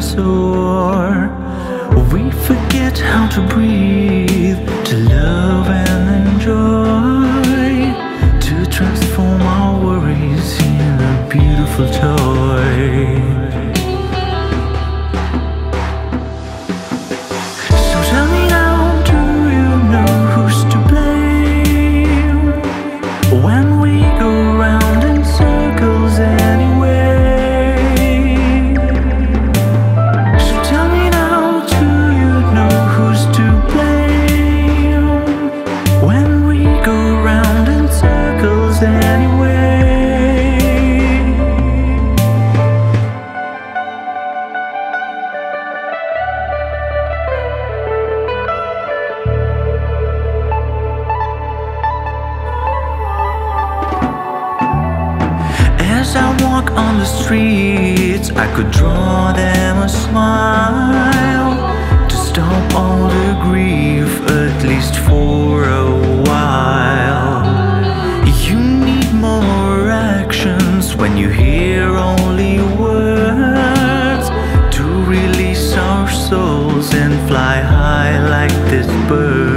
soar. We forget how to breathe, to love and enjoy, to transform our worries in a beautiful toy. Go round in circles anyway? As I walk on the streets, I could draw them a smile to stop all the grief, at least for a. whisper.